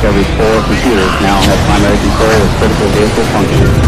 Discovery's four computers now have primary control of critical vehicle functions.